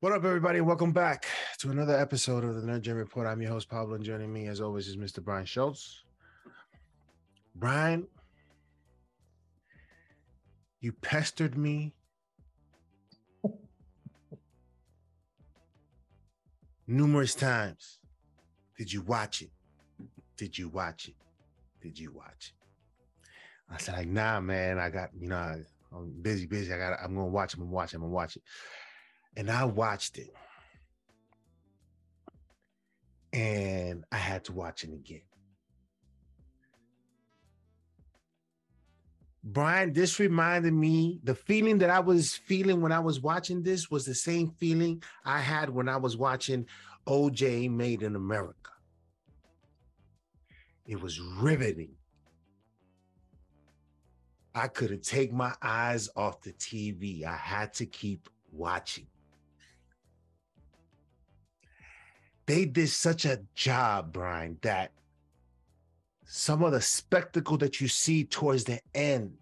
What up, everybody? Welcome back to another episode of the Nerd Report. I'm your host, Pablo, and joining me, as always, is Mr. Brian Schultz. Brian, you pestered me numerous times. Did you watch it? Did you watch it? Did you watch it? I said, like, nah, man, I got, you know, I, I'm busy, busy. I got, I'm gonna watch it. I'm gonna watch it. I'm gonna watch it. And I watched it, and I had to watch it again. Brian, this reminded me the feeling that I was feeling when I was watching this was the same feeling I had when I was watching OJ Made in America. It was riveting. I couldn't take my eyes off the TV. I had to keep watching. They did such a job, Brian, that some of the spectacle that you see towards the end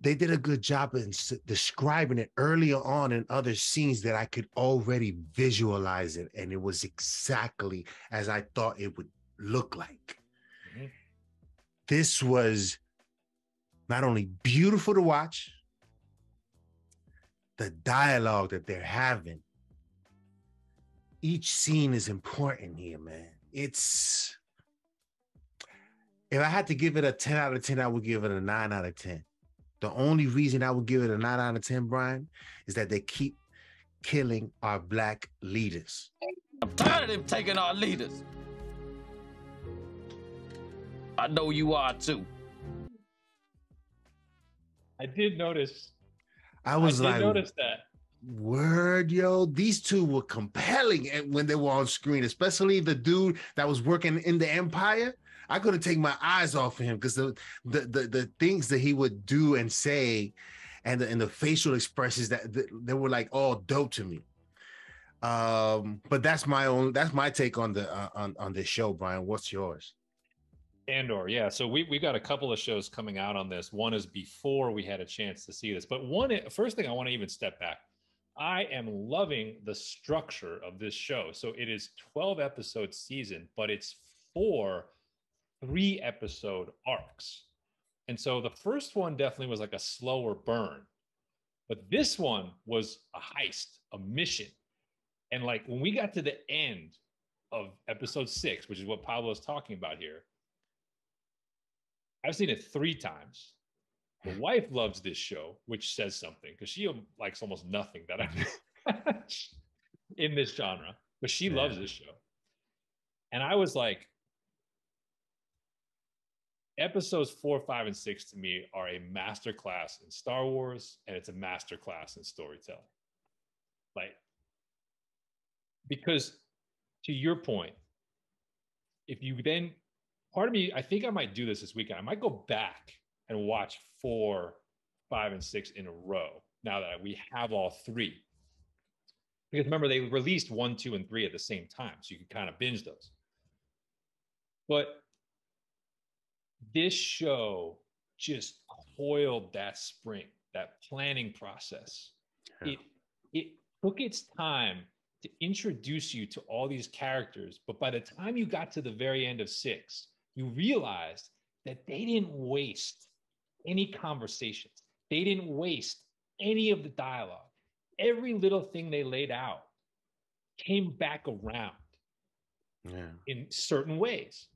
they did a good job in describing it earlier on in other scenes that I could already visualize it, and it was exactly as I thought it would look like. Mhm. This was not only beautiful to watch, the dialogue that they're having. Each scene is important here, man. It's if I had to give it a 10 out of 10, I would give it a 9 out of 10. The only reason I would give it a 9 out of 10, Brian, is that they keep killing our black leaders. I'm tired of them taking our leaders. I know you are too. I did notice. I was I did like, notice that. Word, yo, these two were compelling when they were on screen, especially the dude that was working in the Empire. I couldn't take my eyes off of him because the, the the the things that he would do and say, and the, and the facial expressions that, that they were like all dope to me. Um, but that's my own that's my take on the uh, on on this show, Brian. What's yours? Andor, yeah. So we we got a couple of shows coming out on this. One is before we had a chance to see this, but one first thing I want to even step back. I am loving the structure of this show. So it is 12 episode season, but it's four three episode arcs. And so the first one definitely was like a slower burn. But this one was a heist, a mission. And like when we got to the end of episode 6, which is what Pablo is talking about here, I've seen it three times. The wife loves this show, which says something because she likes almost nothing that I in this genre, but she Yeah. loves this show. And I was like, episodes four, five, and six to me are a masterclass in Star Wars, and it's a masterclass in storytelling. Like, because to your point, if you then part of me, I think I might do this this weekend. I might go back and watch four, five, and six in a row now that we have all three. Because remember, they released one, two, and three at the same time. So you could kind of binge those. But this show just coiled that spring, that planning process. Yeah. It it took its time to introduce you to all these characters, but by the time you got to the very end of six, you realized that they didn't waste any conversations. They didn't waste any of the dialogue. Every little thing they laid out came back around Yeah. in certain ways.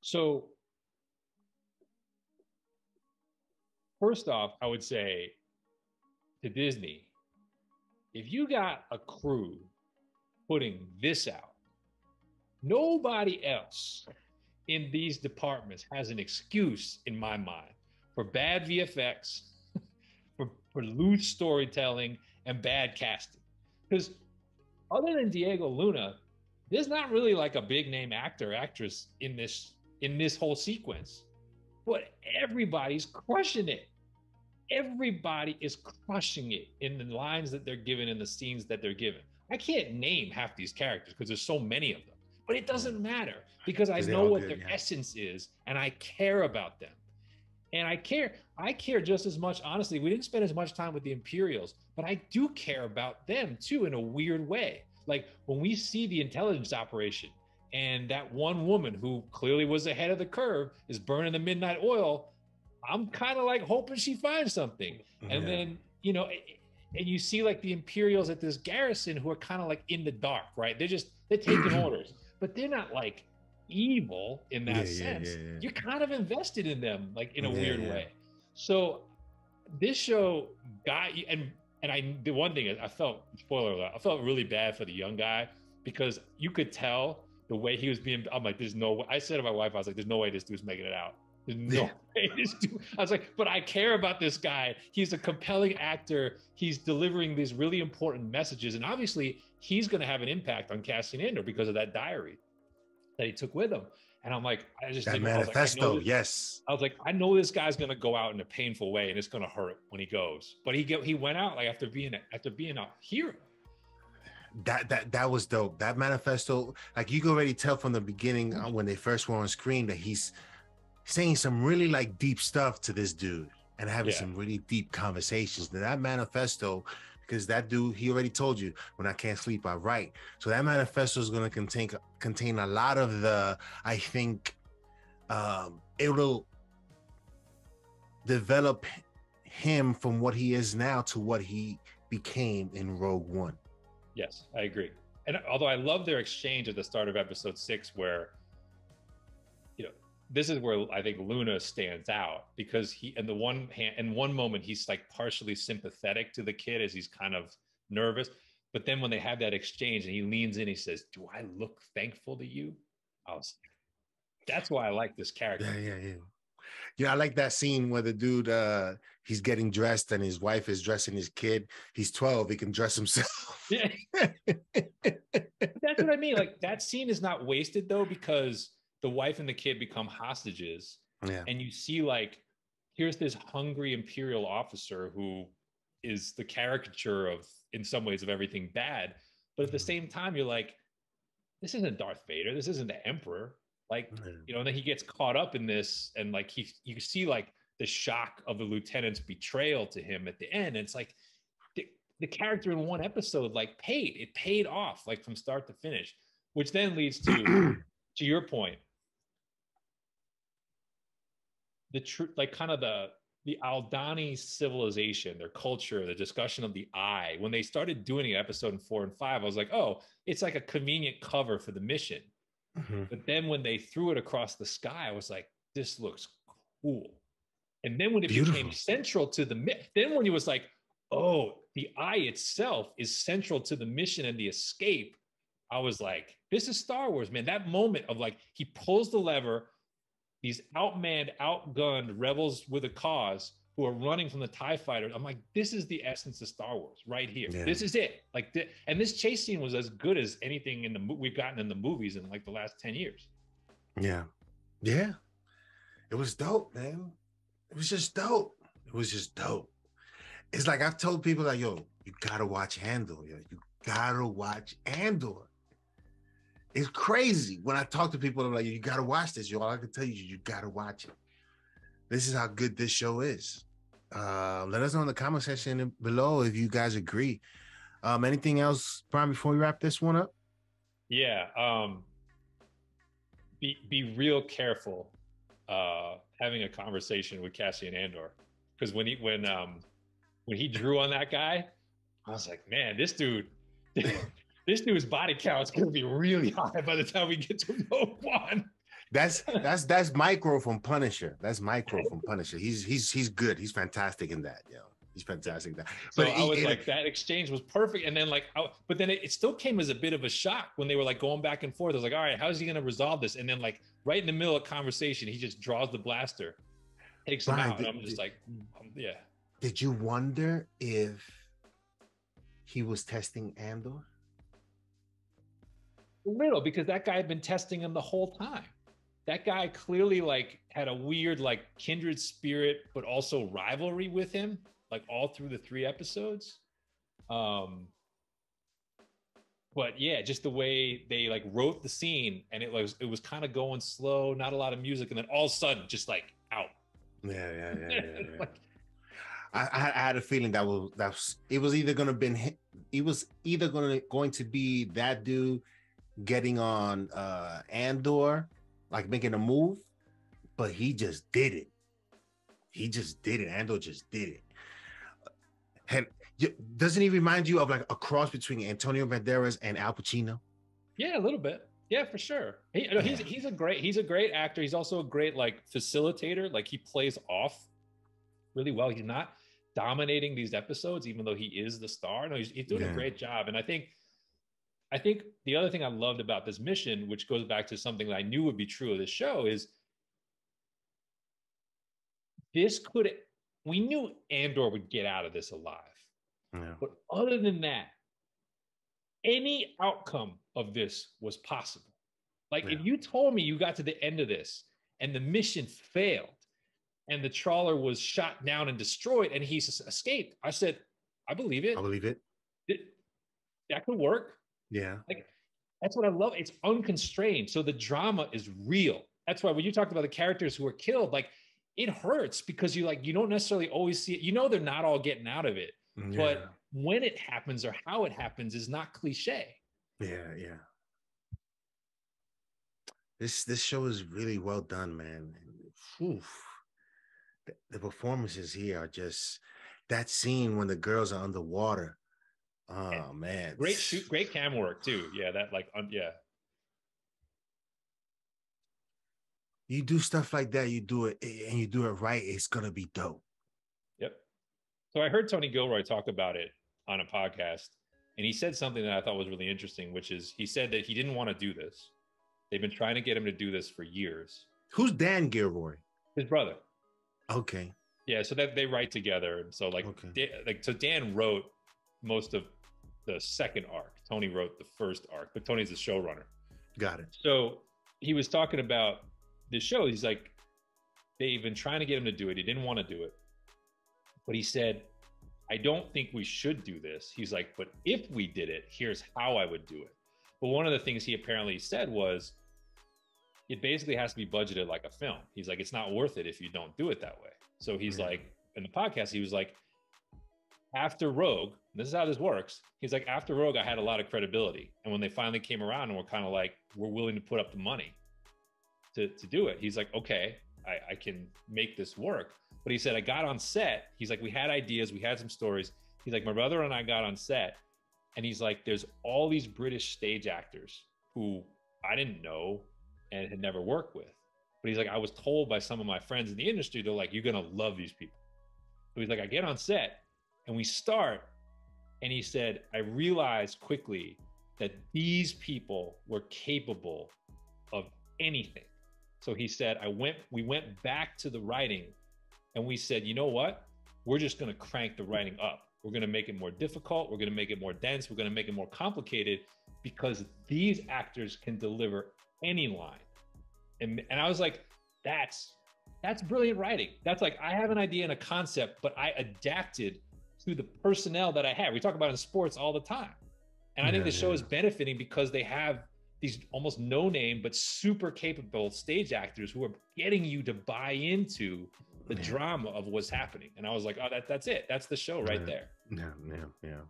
So, first off, I would say to Disney, if you got a crew putting this out, nobody else in these departments has an excuse, in my mind, for bad VFX, for, for loose storytelling, and bad casting. Because other than Diego Luna, there's not really like a big name actor actress in this in this whole sequence but everybody's crushing it. Everybody is crushing it in the lines that they're given in the scenes that they're given. I can't name half these characters because there's so many of them but it doesn't matter because I know what good, their yeah. essence is and i care about them And I care, I care just as much. Honestly, we didn't spend as much time with the Imperials, but I do care about them too in a weird way. Like when we see the intelligence operation and that one woman who clearly was ahead of the curve is burning the midnight oil, I'm kind of like hoping she finds something. And Yeah. then, you know, and you see like the Imperials at this garrison who are kind of like in the dark, right? They're just they're taking orders, but they're not like evil in that Yeah, sense. yeah, yeah. You're kind of invested in them, like in a weird way. So this show got you, and and I the one thing is I felt spoiler alert, I felt really bad for the young guy because you could tell the way he was being. I'm like, there's no way. I said to my wife, I was like, there's no way this dude's making it out. There's no Yeah. way this dude. I was like, but I care about this guy. He's a compelling actor. He's delivering these really important messages, and obviously, he's going to have an impact on Cassian Andor because of that diary that he took with him. And I'm like, I just That think, I like, I manifesto, yes. I was like, I know this guy's gonna go out in a painful way, and it's gonna hurt when he goes. But he get, he went out like after being a, after being a hero. That that that was dope. That manifesto, like you can already tell from the beginning uh, when they first were on screen that he's saying some really like deep stuff to this dude and having Yeah. some really deep conversations. Now, that manifesto, because that dude, he already told you when I can't sleep, I write. So that manifesto is going to contain contain a lot of the. I think um, it'll develop him from what he is now to what he became in Rogue One. Yes, I agree. And although I love their exchange at the start of episode six, where this is where I think Luna stands out because he, in the one hand, in one moment, he's like partially sympathetic to the kid as he's kind of nervous. But then when they have that exchange and he leans in, he says, "Do I look thankful to you?" I was. That's why I like this character. Yeah, yeah, yeah. Yeah, I like that scene where the dude uh he's getting dressed and his wife is dressing his kid. He's 12, he can dress himself. Yeah. That's what I mean. Like that scene is not wasted though, because the wife and the kid become hostages, yeah. and you see like here's this hungry imperial officer who is the caricature of, in some ways, of everything bad. But at the mm-hmm. same time, you're like, this isn't Darth Vader. This isn't the Emperor. Like, you know, and then he gets caught up in this, and like he, you see like the shock of the lieutenant's betrayal to him at the end. And it's like the, the character in one episode like paid. It paid off like from start to finish, which then leads to to your point. The truth, like kind of the the Aldhani civilization, their culture, the discussion of the eye. When they started doing an episode in four and five, I was like, oh, it's like a convenient cover for the mission. Mhm. But then when they threw it across the sky, I was like, this looks cool. And then when it became central to the mi- then when it was like, oh, the eye itself is central to the mission and the escape, I was like, this is Star Wars, man. That moment of like he pulls the lever, these outmanned, outgunned rebels with a cause who are running from the TIE fighter. I'm like, this is the essence of Star Wars right here. Yeah. This is it. Like, thi- and this chase scene was as good as anything in the mo- we've gotten in the movies in like the last 10 years. Yeah. Yeah. It was dope, man. It was just dope. It was just dope. It's like I've told people like, yo, you gotta watch Andor. Yo. You gotta watch Andor. It's crazy. When I talk to people, I'm like, you gotta watch this. Yo, all I can tell you, you gotta watch it. This is how good this show is. Uh, let us know in the comment section below if you guys agree. Um, anything else, Brian, before we wrap this one up? Yeah. Um, be be real careful uh, having a conversation with Cassian Andor because when he when um when he drew on that guy, I was like, man, this dude, this dude's body count is gonna be really high by the time we get to Rogue One. That's that's that's Micro from Punisher. That's Micro from Punisher. He's he's he's good. He's fantastic in that. Yo, he's fantastic that. So But I was it- like, that exchange was perfect. And then like, I, but then it, it still came as a bit of a shock when they were like going back and forth. I was like, all right, how's he gonna resolve this? And then like right in the middle of conversation, he just draws the blaster, takes him Brian, out, and I'm just like, um, yeah. Did you wonder if he was testing Andor? Little because that guy had been testing him the whole time. That guy clearly like had a weird like kindred spirit, but also rivalry with him, like all through the three episodes. Um, but yeah, just the way they like wrote the scene, and it was it was kind of going slow, not a lot of music, and then all of a sudden, just like out, Yeah, yeah, yeah, yeah. yeah. Like, I, I I had a feeling that was that was it was either gonna been it was either gonna going to be that dude getting on uh Andor, like making a move, but he just did it. He just did it. Andor just did it. And doesn't he remind you of like a cross between Antonio Banderas and Al Pacino? Yeah, a little bit. Yeah, for sure. He, he's he's a great he's a great actor. He's also a great like facilitator. Like he plays off really well. He's not dominating these episodes, even though he is the star. No, he's, he's doing Yeah. a great job. And I think I think the other thing I loved about this mission, which goes back to something that I knew would be true of this show, is this could we knew Andor would get out of this alive. Yeah. But other than that, any outcome of this was possible. Like if you told me you got to the end of this and the mission failed and the trawler was shot down and destroyed and he escaped, I said, I believe it. I believe it. It- that could work. Yeah. Like That's what I love. It's unconstrained. So the drama is real. That's why when you talked about the characters who are killed, like it hurts because you like you don't necessarily always see it. You know they're not all getting out of it. Mm, yeah. But when it happens or how it happens is not cliche. Yeah, yeah. This this show is really well done, man. Oof, the, the performances here are just that scene when the girls are underwater. Oh man, Great shoot, great cam work too. Yeah, that like um, yeah. You do stuff like that, you do it, and you do it right. It's gonna be dope. Yep. So I heard Tony Gilroy talk about it on a podcast, and he said something that I thought was really interesting, which is he said that he didn't want to do this. They've been trying to get him to do this for years. Who's Dan Gilroy? His brother. Okay, Yeah, so that they write together, and so like, Okay. Like so Dan wrote most of the second arc. Tony wrote the first arc, but Tony's the showrunner. got it. So he was talking about the show. He's like, they've been trying to get him to do it. He didn't want to do it. But he said, I don't think we should do this. He's like, but if we did it, here's how I would do it. But one of the things he apparently said was, it basically has to be budgeted like a film. He's like, it's not worth it if you don't do it that way. So he's Yeah. like, in the podcast, he was like, after Rogue, this is how this works. He's like, after Rogue, I had a lot of credibility. And when they finally came around and were kind of like, we're willing to put up the money to, to do it, he's like, okay, I, I can make this work. But he said, I got on set. He's like, we had ideas, we had some stories. He's like, my brother and I got on set. And he's like, there's all these British stage actors who I didn't know and had never worked with. But he's like, I was told by some of my friends in the industry, they're like, you're going to love these people. So he's like, I get on set and we start. And he said, I realized quickly that these people were capable of anything. So he said, I went, we went back to the writing and we said, you know what? We're just going to crank the writing up. We're going to make it more difficult. We're going to make it more dense. We're going to make it more complicated because these actors can deliver any line. And, and I was like, that's that's brilliant writing. That's like I have an idea and a concept, but I adapted to the personnel that I have. We talk about in sports all the time. And I think Yeah, the show yeah. is benefiting because they have these almost no name but super capable stage actors who are getting you to buy into the Yeah. drama of what's happening. And I was like, oh, that, that's it. That's the show right there. Yeah, yeah, yeah.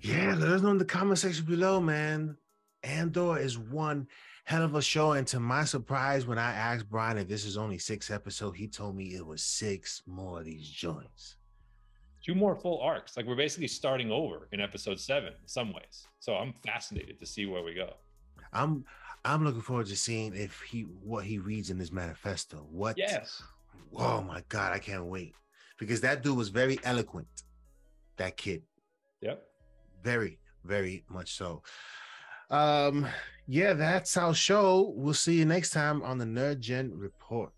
Yeah, let us know in the comment section below, man. Andor is one hell of a show. And to my surprise, when I asked Brian if this is only six episodes, he told me it was six more of these joints. Two more full arcs. Like we're basically starting over in episode seven in some ways. So I'm fascinated to see where we go. I'm I'm looking forward to seeing if he what he reads in this manifesto. What Yes. oh my god, I can't wait. Because that dude was very eloquent. That kid. Yep. Very, very much so. Um, yeah, that's our show. We'll see you next time on the Nerd Gen Report.